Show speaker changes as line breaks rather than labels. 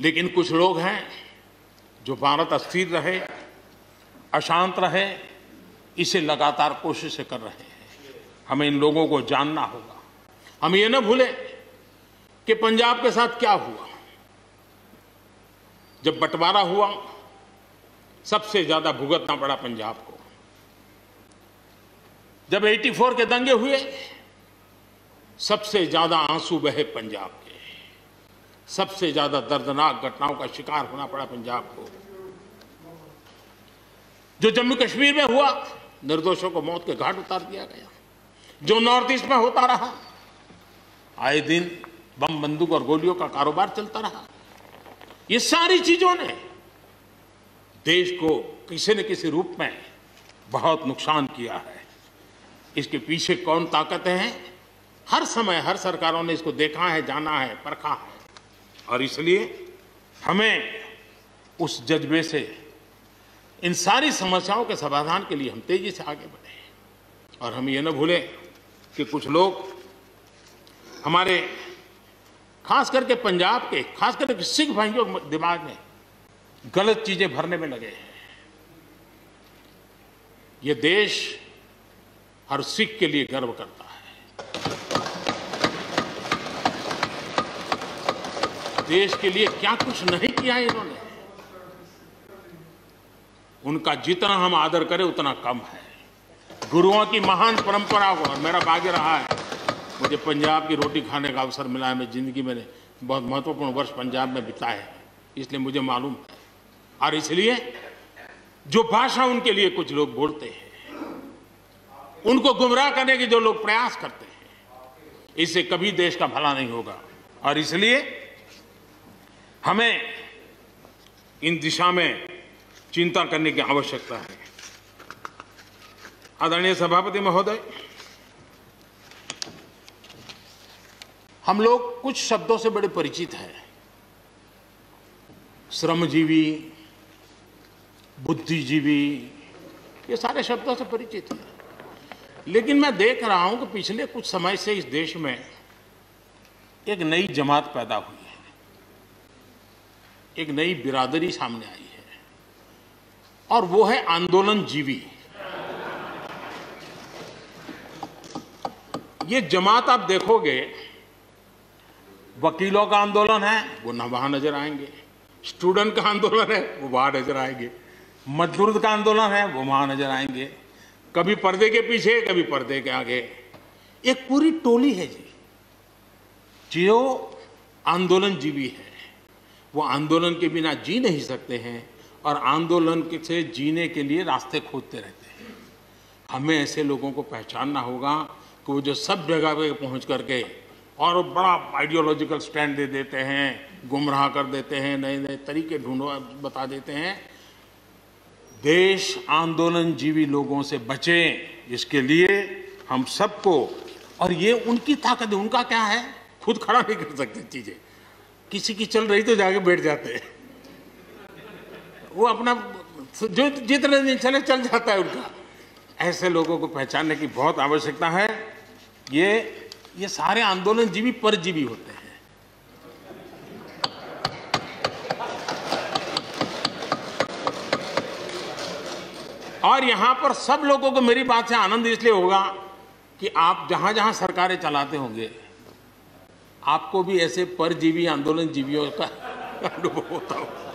लेकिन कुछ लोग हैं जो भारत अस्थिर रहे, अशांत रहे, इसे लगातार कोशिशें कर रहे हैं। हमें इन लोगों को जानना होगा। हम ये न भूलें कि पंजाब के साथ क्या हुआ। जब बंटवारा हुआ, सबसे ज़्यादा भुगतना पड़ा पंजाब को। जब 84 के दंगे हुए, सबसे ज़्यादा आँसू बहे पंजाब के। सबसे ज़्यादा दर्दनाक घटनाओं का शिकार होना पड़ा पंजाब को। जो जम्मू कश्मीर में हुआ, निर्दोषों को मौत के घाट उतार दिया गया। जो नॉर्थ ईस्ट में होता रहा, आए दिन बम बंदूक और गोलियों का कारोबार चलता रहा। ये सारी चीज़ों ने देश को किसी न किसी रूप में बहुत नुकसान किया है। इसके पीछे कौन ताकतें हैं? हर समय हर सरकारों ने इसको देखा है, जाना है, परखा है। और इसलिए हमें उस जज्बे से, इन सारी समस्याओं के समाधान के लिए हम तेज़ी से आगे बढ़े और हम ये न भूलें कि कुछ लोग हमारे, खास करके पंजाब के, खास करके सिख भाइयों के दिमाग में गलत चीज़ें भरने में लगे हैं। ये देश हर सिख के लिए गर्व करता है। देश के लिए क्या कुछ नहीं किया इन्होंने? उनका जितना हम आदर करें, उतना कम है। गुरुओं की महान परंपरा को, और मेरा भाग्य रहा है, मुझे पंजाब की रोटी खाने का अवसर मिला है मैं ज़िंदगी में बहुत महत्वपूर्ण वर्ष पंजाब में बिताए हैं, इसलिए मुझे मालूम है। और इसलिए, जो भाषा उनके लिए कुछ लोग बोलते हैं, उनको गुमराह करने के जो लोग प्रयास करते हैं इससे कभी देश का भला नहीं होगा। और इसलिए हमें इन दिशा में चिंता करने की आवश्यकता है। आदरणीय सभापति महोदय, हम लोग कुछ शब्दों से बड़े परिचित हैं। श्रमजीवी, बुद्धिजीवी, ये सारे शब्दों से परिचित हैं। लेकिन मैं देख रहा हूँ कि पिछले कुछ समय से इस देश में एक नई जमात पैदा हुई। एक नई बिरादरी सामने आई है। और वो है आंदोलन जीवी ये जमात आप देखोगे, वकीलों का आंदोलन है, वो न वहाँ नज़र आएँगे। स्टूडेंट का आंदोलन है, वो वहाँ नज़र आएँगे। मजदूर का आंदोलन है, वो वहाँ नज़र आएँगे। कभी पर्दे के पीछे, कभी पर्दे के आगे। एक पूरी टोली है जी। जो आंदोलन जीवी है। वो आंदोलन के बिना जी नहीं सकते हैं और आंदोलन से जीने के लिए रास्ते खोजते रहते हैं। हमें ऐसे लोगों को पहचानना होगा कि वो जो सब जगह पे पहुँच करके और बड़ा आइडियोलॉजिकल स्टैंड दे देते हैं, गुमराह कर देते हैं नए नए तरीके ढूंढो, बता देते हैं। देश आंदोलन जीवी लोगों से बचे, इसके लिए हम सबको, और ये उनकी ताकत है, उनका क्या है? खुद खड़ा नहीं कर सकते चीज़ें। किसी की चल रही तो जाके बैठ जाते हैं। वो अपना जो जितने दिन चले, चल जाता है उनका। ऐसे लोगों को पहचानने की बहुत आवश्यकता है। ये ये सारे आंदोलन जीवी परजीवी होते हैं। और यहाँ पर सब लोगों को मेरी बात से आनंद इसलिए होगा कि आप जहाँ जहाँ सरकारें चलाते होंगे आपको भी ऐसे परजीवी आंदोलन जीवियों का अनुभव होता होगा